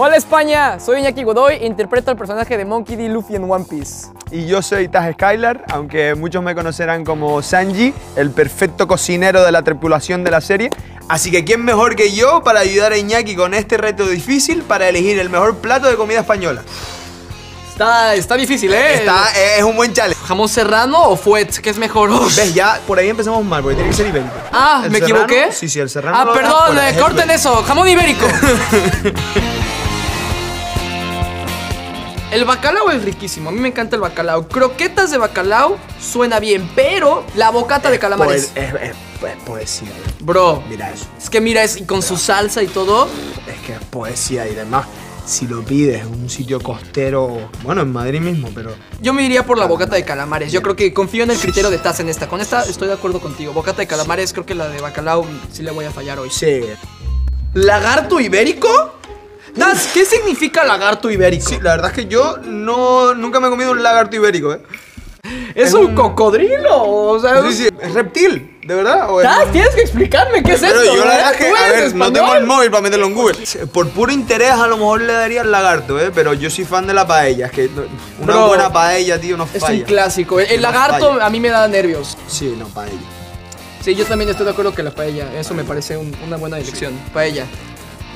Hola España, soy Iñaki Godoy, interpreto al personaje de Monkey D. Luffy en One Piece. Y yo soy Taj Skylar, aunque muchos me conocerán como Sanji, el perfecto cocinero de la tripulación de la serie. Así que ¿quién mejor que yo para ayudar a Iñaki con este reto difícil para elegir el mejor plato de comida española? Está, está difícil, ¿eh? Está, es un buen challenge. ¿Jamón serrano o fuet? ¿Qué es mejor? ¿Ves? Ya por ahí empezamos mal, porque tiene que ser ibérico. Ah, El ¿me serrano- equivoqué? Sí, sí, el serrano. Ah, perdón, eh, corten eso. Jamón ibérico. El bacalao es riquísimo, a mí me encanta el bacalao. Croquetas de bacalao suena bien, pero la bocata de calamares. Es, es- es poesía. eh. Bro, Mira eso. es que mira, es, y con su salsa y todo. Es que es poesía y además, si lo pides en un sitio costero, bueno, en Madrid mismo, pero Yo me iría por la bocata de calamares. Yo creo que confío en el criterio de Taz en esta. Con esta estoy de acuerdo contigo. Bocata de calamares, creo que la de bacalao sí le voy a fallar hoy. sí. ¿Lagarto ibérico? Taz, ¿qué significa lagarto ibérico? Sí, la verdad es que yo no, nunca me he comido un lagarto ibérico, ¿eh? ¿Es un cocodrilo? O sea, Sí, sí, es reptil, ¿de verdad? ¿O es un- tienes que explicarme qué es Pero esto. yo la ¿eh? verdad es que, ¿Tú a ver, no tengo el móvil para meterlo en Google. Por puro interés a lo mejor le daría el lagarto, ¿eh? Pero yo soy fan de la paella, es que una Bro, buena paella, tío, no Es falla. un clásico. El, el No lagarto falla. a mí me da nervios. Sí, no, paella. Sí, yo también estoy de acuerdo que la paella. Eso me parece un- una buena elección. Paella.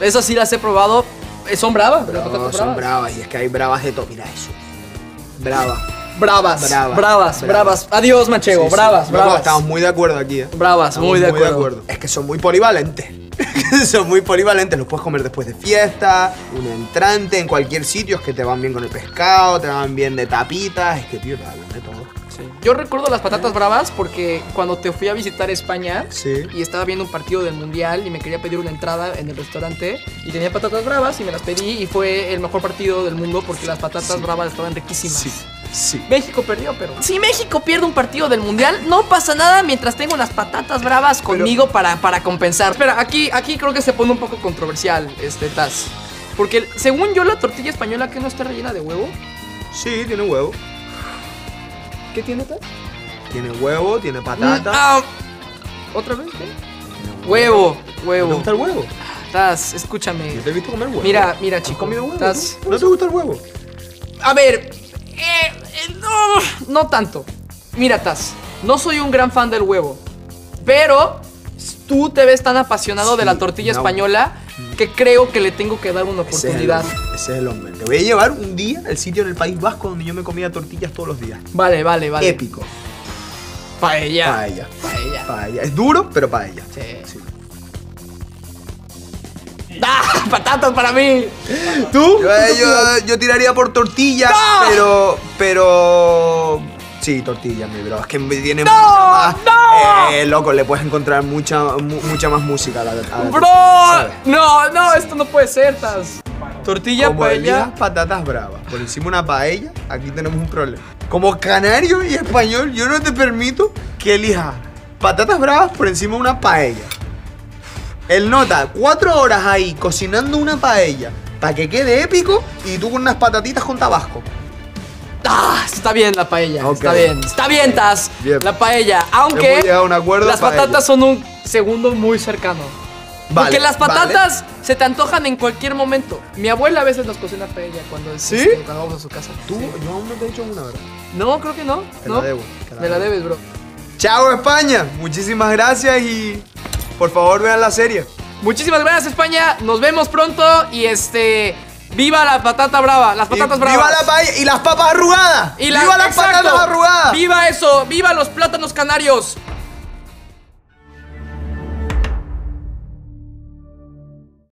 Esas sí las he probado. Eh, Son bravas, Pero las patatas son bravas. bravas, y es que hay bravas de todo, mira eso. Brava. Bravas, Brava, bravas, bravas, bravas. Adiós, Manchego. Sí, sí. bravas, No, bravas. Estamos muy de acuerdo aquí, ¿eh? Bravas, Estamos muy de acuerdo. Es que son muy polivalentes. son muy polivalentes. Los puedes comer después de fiesta, un entrante, en cualquier sitio. Es que te van bien con el pescado, te van bien de tapitas. Es que, tío, te van de todo. Sí. Yo recuerdo las patatas bravas porque cuando te fui a visitar España Sí. y estaba viendo un partido del mundial y me quería pedir una entrada en el restaurante y tenía patatas bravas y me las pedí y fue el mejor partido del mundo porque las patatas bravas estaban riquísimas. Sí. Sí. México perdió, pero. Si México pierde un partido del mundial, no pasa nada mientras tengo las patatas bravas conmigo para, para compensar. Espera, aquí, aquí creo que se pone un poco controversial este Taz. Porque según yo, la tortilla española que no está rellena de huevo. Sí, tiene huevo. ¿Qué tiene Taz? Tiene huevo, tiene patata. Ah, ¿Otra vez? ¿Qué? Huevo, ¿No te huevo. gusta el huevo? Taz, escúchame. Yo te he visto comer huevo. Mira, mira, ¿Has chico. comido huevo? Taz. ¿No? ¿No te gusta el huevo? A ver, eh, eh, no, no tanto. Mira, Taz, no soy un gran fan del huevo, pero tú te ves tan apasionado de la tortilla no. española que creo que le tengo que dar una Ese es, el oportunidad. ese es el hombre. Te voy a llevar un día al sitio en el País Vasco donde yo me comía tortillas todos los días. Vale, vale, vale. Épico. Paella. Paella. Paella. Paella. Es duro, pero paella. Sí. Sí. ¡Ah! ¡Patatas para mí! ¿Tú? Yo, yo- yo tiraría por tortillas, ¡No! pero. Pero. Sí, tortillas, mi bro. Es que tiene ¡No! más. ¡No! Eh, loco, le puedes encontrar mucha, mu- mucha más música a la, a la ¡Bro! No, no, esto no puede ser, Taz. Tortilla, Como paella. patatas bravas por encima de una paella, aquí tenemos un problema. Como canario y español, yo no te permito que elijas patatas bravas por encima de una paella. Él nota cuatro horas ahí cocinando una paella para que quede épico y tú con unas patatitas con tabasco. Ah, está bien la paella, está bien. Está bien, Taz. Bien. La paella, aunque un acuerdo, las paella. patatas son un segundo muy cercano. Vale, Porque las vale. patatas se te antojan en cualquier momento. Mi abuela a veces nos cocina paella cuando, es- ¿Sí? este, cuando vamos a su casa. Tú, Sí. yo aún no te he dicho una, ¿verdad? No, creo que no. Te no. la debo, te la Me la debo. debes, bro. Chao España, muchísimas gracias y por favor vean la serie. Muchísimas gracias, España. Nos vemos pronto y este. ¡Viva la patata brava! Las patatas Y bravas. ¡Viva la paella y las papas arrugadas! Y la- ¡Viva las exacto. patatas arrugadas! ¡Viva eso! ¡Viva los plátanos canarios!